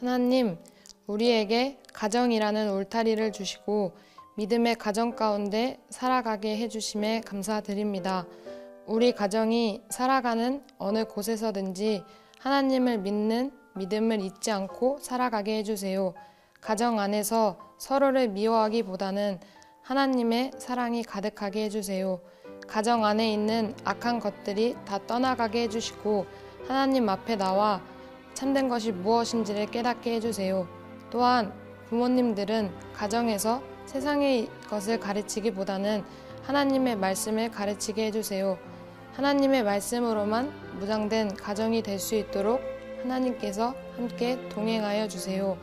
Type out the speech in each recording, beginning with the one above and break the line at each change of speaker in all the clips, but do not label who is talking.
하나님, 우리에게 가정이라는 울타리를 주시고 믿음의 가정 가운데 살아가게 해주심에 감사드립니다. 우리 가정이 살아가는 어느 곳에서든지 하나님을 믿는 믿음을 잊지 않고 살아가게 해주세요. 가정 안에서 서로를 미워하기보다는 하나님의 사랑이 가득하게 해주세요. 가정 안에 있는 악한 것들이 다 떠나가게 해주시고 하나님 앞에 나와 참된 것이 무엇인지를 깨닫게 해주세요. 또한 부모님들은 가정에서 세상의 것을 가르치기보다는 하나님의 말씀을 가르치게 해주세요. 하나님의 말씀으로만 무장된 가정이 될 수 있도록 하나님께서 함께 동행하여 주세요.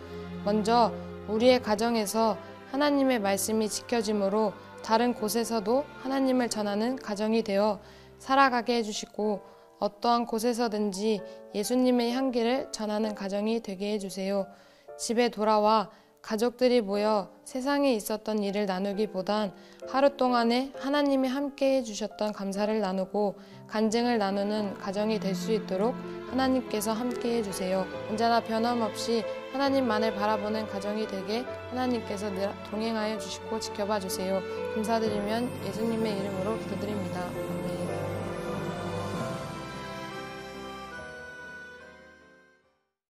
먼저 우리의 가정에서 하나님의 말씀이 지켜짐으로 다른 곳에서도 하나님을 전하는 가정이 되어 살아가게 해주시고 어떠한 곳에서든지 예수님의 향기를 전하는 가정이 되게 해주세요. 집에 돌아와 가족들이 모여 세상에 있었던 일을 나누기보단 하루 동안에 하나님이 함께 해주셨던 감사를 나누고 간증을 나누는 가정이 될 수 있도록 하나님께서 함께 해주세요. 언제나 변함없이 하나님만을 바라보는 가정이 되게 하나님께서 늘 동행하여 주시고 지켜봐 주세요. 감사드리면 예수님의 이름으로 기도드립니다.